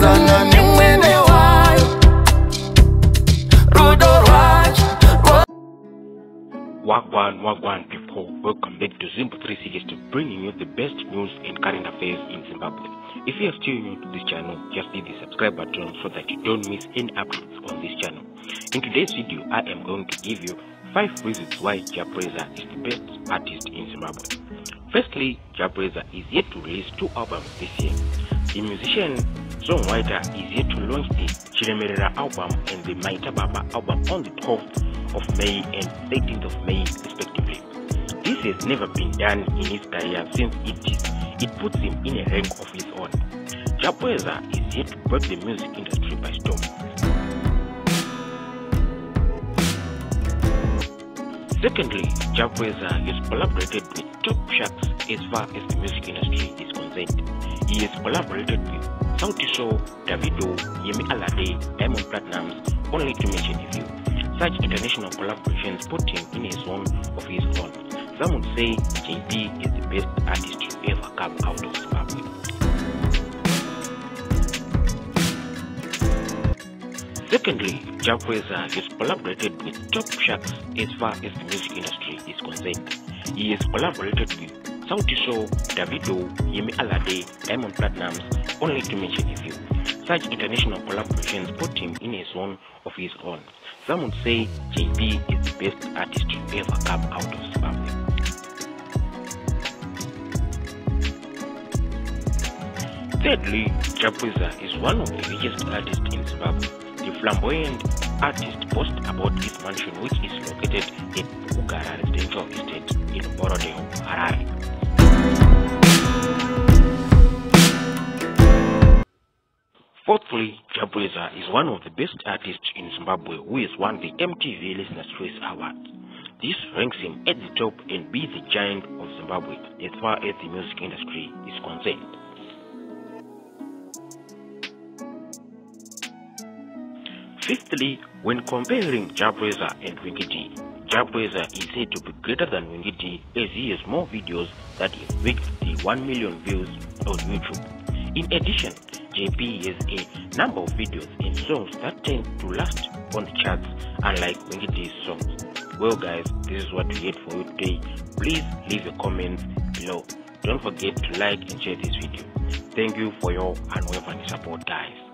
zana ni mwene wayo rudo rwacho Wagwan, Wagwan people, welcome back to Zimbo 360 to bringing you the best news and current affairs in Zimbabwe. If you are still new to this channel, just hit the subscribe button so that you don't miss any updates on this channel. In today's video, I am going to give you 5 reasons why Jah Prayzah is the best artist in Zimbabwe. Firstly, Jah Prayzah is yet to release two albums this year. The musician songwriter is yet to launch the Chilemerera album and the Maita Baba album on the 12th of May and 13th of May respectively. This has never been done in his career since it it puts him in a rank of his own. Japreza is yet to break the music industry by storm. Secondly, Jah Prayzah has collaborated with top sharks as far as the music industry is concerned. He has collaborated with Sauti Sol, Davido, Yemi Alade, Diamond Platnumz, only to mention a few. Such international collaborations put him in a zone of his own. Some would say JP is the best artist to ever come out of Zimbabwe. Secondly, Jah Prayzah has collaborated with top sharks as far as the music industry is concerned. He has collaborated with Sauti Sol, Davido, Yemi Alade, Diamond Platnumz, only to mention a few. Such international collaborations put him in a zone of his own. Some would say JP is the best artist to ever come out of Zimbabwe. Thirdly, Jah Prayzah is one of the richest artists in Zimbabwe. The flamboyant artist post about his mansion which is located in Ugara Residential Estate in Borrowdale, Harare. Fourthly, Jah Prayzah is one of the best artists in Zimbabwe who has won the MTV Listener Choice Award. This ranks him at the top and be the giant of Zimbabwe as far as the music industry is concerned. Fifthly, when comparing Jah Prayzah and Winky D, is said to be greater than Winky as he has more videos that reached the 1 million views on YouTube. In addition, JP has a number of videos and songs that tend to last on the charts unlike Winky songs. Well guys, this is what we had for you today. Please leave your comments below. Don't forget to like and share this video. Thank you for your unwavering support guys.